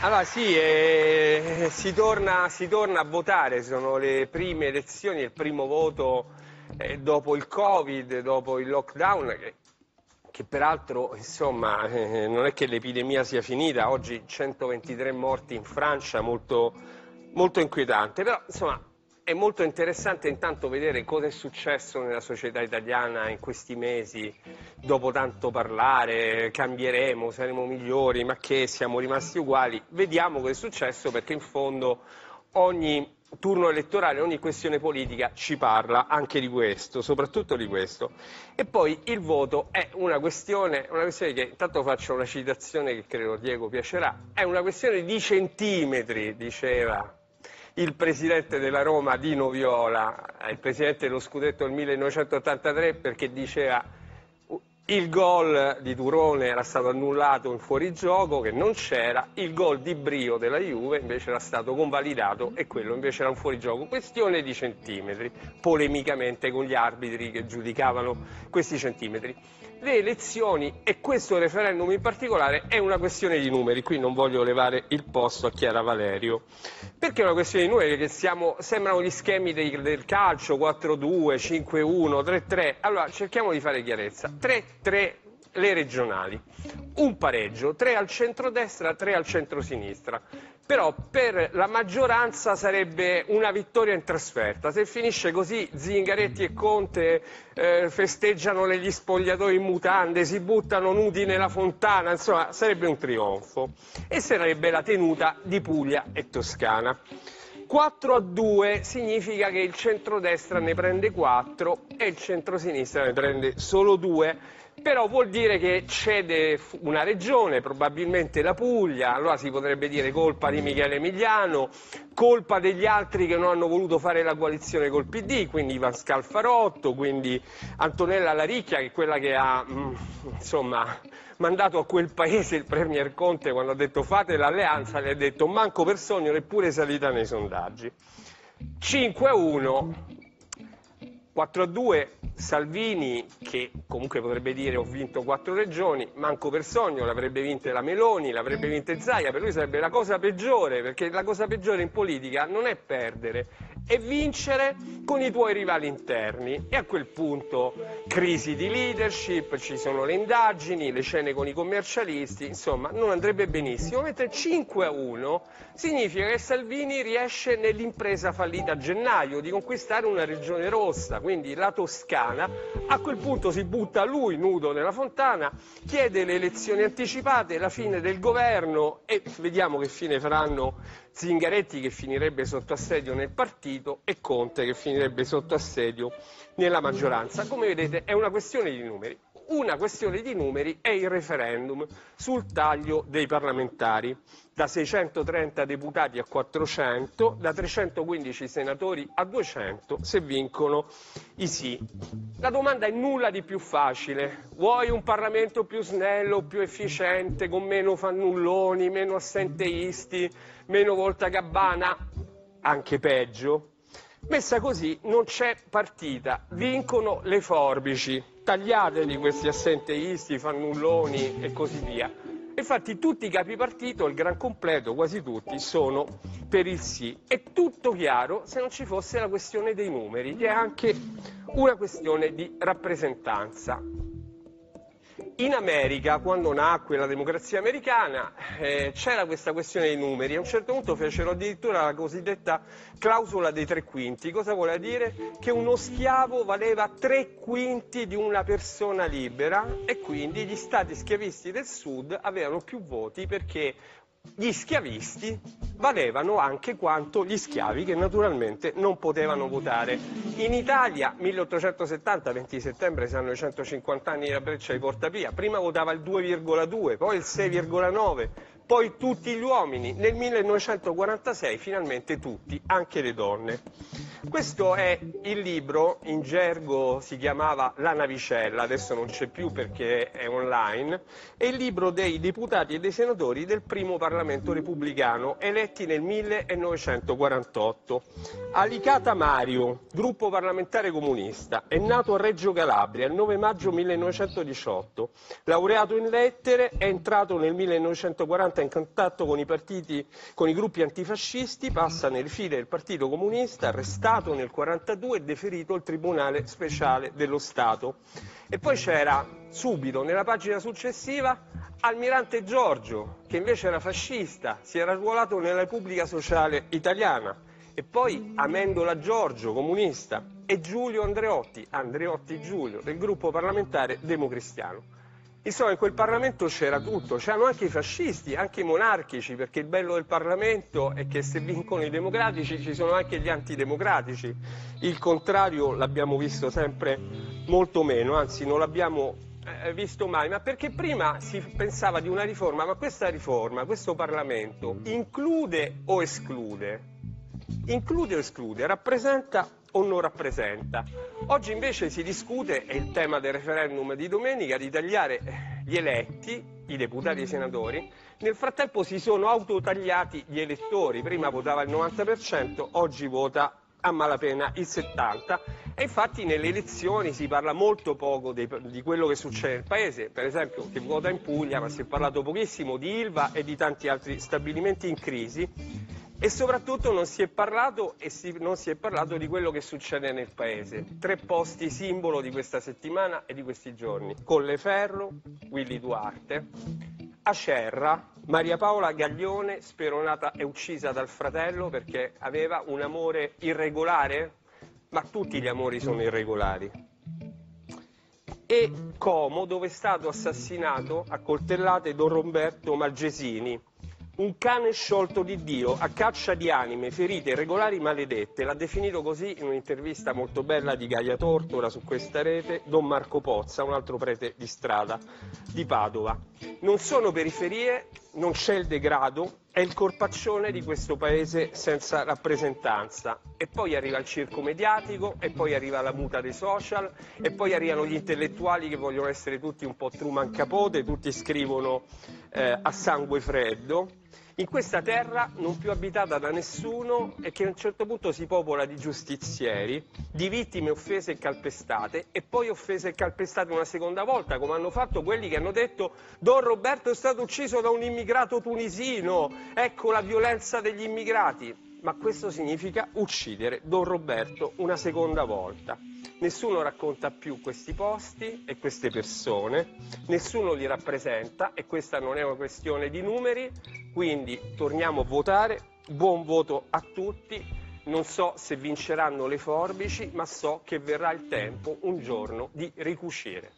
Allora sì, eh, si, torna, si, torna, a votare, sono le prime elezioni, il primo voto eh, dopo il Covid, dopo il lockdown, che, che peraltro insomma, eh, non è che l'epidemia sia finita, oggi 123 morti in Francia, molto, molto inquietante, però insomma è molto interessante intanto vedere cosa è successo nella società italiana in questi mesi, dopo tanto parlare, cambieremo, saremo migliori, ma che siamo rimasti uguali. Vediamo cosa è successo perché in fondo ogni turno elettorale, ogni questione politica ci parla anche di questo, soprattutto di questo. E poi il voto è una questione, una questione che, intanto faccio una citazione che credo Diego piacerà, è una questione di centimetri, diceva il presidente della Roma Dino Viola, il presidente dello scudetto del 1983 perché diceva il gol di Turone era stato annullato in fuorigioco che non c'era, il gol di Brio della Juve invece era stato convalidato e quello invece era un fuorigioco. Questione di centimetri, polemicamente con gli arbitri che giudicavano questi centimetri. Le elezioni e questo referendum in particolare è una questione di numeri, qui non voglio levare il posto a Chiara Valerio. Perché è una questione di numeri? Perché siamo, sembrano gli schemi dei, del calcio 4-2, 5-1, 3-3. Allora cerchiamo di fare chiarezza. 3-3 le regionali, un pareggio, tre al centro-destra, tre al centro-sinistra. Però per la maggioranza sarebbe una vittoria in trasferta. Se finisce così Zingaretti e Conte eh, festeggiano negli spogliatoi in mutande, si buttano nudi nella fontana, insomma sarebbe un trionfo. E sarebbe la tenuta di Puglia e Toscana. 4 a 2 significa che il centrodestra ne prende 4 e il centrosinistra ne prende solo 2 però vuol dire che cede una regione, probabilmente la Puglia, allora si potrebbe dire colpa di Michele Emiliano, colpa degli altri che non hanno voluto fare la coalizione col PD, quindi Ivan Scalfarotto, quindi Antonella Laricchia che è quella che ha mm, insomma, mandato a quel paese il Premier Conte quando ha detto fate l'alleanza, le ha detto manco per sogno neppure salita nei sondaggi. 5 a 1 4 a 2 Salvini che comunque potrebbe dire ho vinto quattro regioni, manco per sogno, l'avrebbe vinta la Meloni, l'avrebbe vinta Zaia, per lui sarebbe la cosa peggiore, perché la cosa peggiore in politica non è perdere, è vincere con i tuoi rivali interni. E a quel punto crisi di leadership, ci sono le indagini, le scene con i commercialisti, insomma non andrebbe benissimo, mentre 5 a 1 significa che Salvini riesce nell'impresa fallita a gennaio di conquistare una regione rossa, quindi la Toscana, a quel punto si butta lui nudo nella fontana, chiede le elezioni anticipate, la fine del governo e vediamo che fine faranno Zingaretti che finirebbe sotto assedio nel partito e Conte che finirebbe sotto assedio nella maggioranza. Come vedete è una questione di numeri. Una questione di numeri è il referendum sul taglio dei parlamentari da 630 deputati a 400, da 315 senatori a 200 se vincono i sì. La domanda è nulla di più facile. Vuoi un Parlamento più snello, più efficiente, con meno fannulloni, meno assenteisti, meno volta gabbana? Anche peggio. Messa così non c'è partita, vincono le forbici, tagliateli questi assenteisti, fannulloni e così via. Infatti tutti i capi partito, il gran completo, quasi tutti, sono per il sì. È tutto chiaro se non ci fosse la questione dei numeri, che è anche una questione di rappresentanza. In America, quando nacque la democrazia americana, eh, c'era questa questione dei numeri. A un certo punto fecero addirittura la cosiddetta clausola dei tre quinti. Cosa vuole dire? Che uno schiavo valeva tre quinti di una persona libera e quindi gli stati schiavisti del sud avevano più voti perché gli schiavisti valevano anche quanto gli schiavi che naturalmente non potevano votare. In Italia 1870, 20 settembre, saranno i 150 anni della breccia di Portapia, prima votava il 2,2, poi il 6,9, poi tutti gli uomini, nel 1946 finalmente tutti, anche le donne. Questo è il libro, in gergo si chiamava La navicella, adesso non c'è più perché è online, è il libro dei deputati e dei senatori del primo Parlamento repubblicano eletti nel 1948. Alicata Mario, gruppo parlamentare comunista, è nato a Reggio Calabria il 9 maggio 1918, laureato in lettere, è entrato nel 1940 entra in contatto con i, partiti, con i gruppi antifascisti, passa nelle file del Partito Comunista, arrestato nel 1942 e deferito al Tribunale Speciale dello Stato. E poi c'era subito, nella pagina successiva, Almirante Giorgio, che invece era fascista, si era arruolato nella Repubblica Sociale Italiana. E poi Amendola Giorgio, comunista, e Giulio Andreotti, Andreotti Giulio, del gruppo parlamentare democristiano. Insomma, in quel Parlamento c'era tutto, c'erano anche i fascisti, anche i monarchici, perché il bello del Parlamento è che se vincono i democratici ci sono anche gli antidemocratici. Il contrario l'abbiamo visto sempre molto meno, anzi non l'abbiamo eh, visto mai, ma perché prima si pensava di una riforma, ma questa riforma, questo Parlamento, include o esclude? Include o esclude? Rappresenta o non rappresenta? Oggi invece si discute, è il tema del referendum di domenica, di tagliare gli eletti, i deputati e i senatori. Nel frattempo si sono autotagliati gli elettori, prima votava il 90%, oggi vota a malapena il 70% e infatti nelle elezioni si parla molto poco di, di quello che succede nel paese, per esempio che vota in Puglia, ma si è parlato pochissimo di Ilva e di tanti altri stabilimenti in crisi e soprattutto non si è parlato, si, non si è parlato di quello che succede nel paese. Tre posti simbolo di questa settimana e di questi giorni. Colleferro, Willy Duarte, Acerra, Maria Paola Gaglione, speronata e uccisa dal fratello perché aveva un amore irregolare, ma tutti gli amori sono irregolari. E Como, dove è stato assassinato a coltellate Don Roberto Malgesini, un cane sciolto di Dio, a caccia di anime, ferite, irregolari, maledette. L'ha definito così in un'intervista molto bella di Gaia Tortora su questa rete, Don Marco Pozza, un altro prete di strada di Padova. Non sono periferie, non c'è il degrado, è il corpaccione di questo paese senza rappresentanza. E poi arriva il circo mediatico, e poi arriva la muta dei social, e poi arrivano gli intellettuali che vogliono essere tutti un po' Truman Capote, tutti scrivono eh, a sangue freddo in questa terra non più abitata da nessuno e che a un certo punto si popola di giustizieri, di vittime offese e calpestate e poi offese e calpestate una seconda volta, come hanno fatto quelli che hanno detto Don Roberto è stato ucciso da un immigrato tunisino, ecco la violenza degli immigrati. Ma questo significa uccidere Don Roberto una seconda volta. Nessuno racconta più questi posti e queste persone, nessuno li rappresenta e questa non è una questione di numeri, quindi torniamo a votare, buon voto a tutti, non so se vinceranno le forbici, ma so che verrà il tempo un giorno di ricucire.